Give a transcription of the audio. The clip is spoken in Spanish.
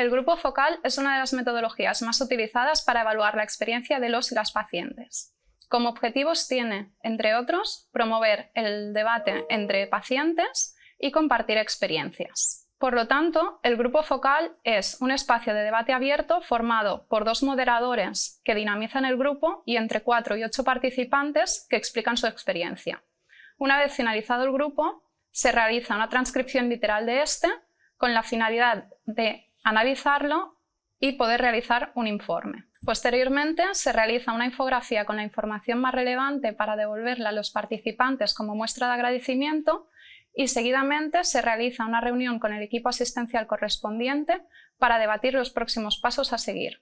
El grupo focal es una de las metodologías más utilizadas para evaluar la experiencia de los y las pacientes. Como objetivos tiene, entre otros, promover el debate entre pacientes y compartir experiencias. Por lo tanto, el grupo focal es un espacio de debate abierto formado por dos moderadores que dinamizan el grupo y entre cuatro y ocho participantes que explican su experiencia. Una vez finalizado el grupo, se realiza una transcripción literal de este con la finalidad de analizarlo y poder realizar un informe. Posteriormente se realiza una infografía con la información más relevante para devolverla a los participantes como muestra de agradecimiento y seguidamente se realiza una reunión con el equipo asistencial correspondiente para debatir los próximos pasos a seguir.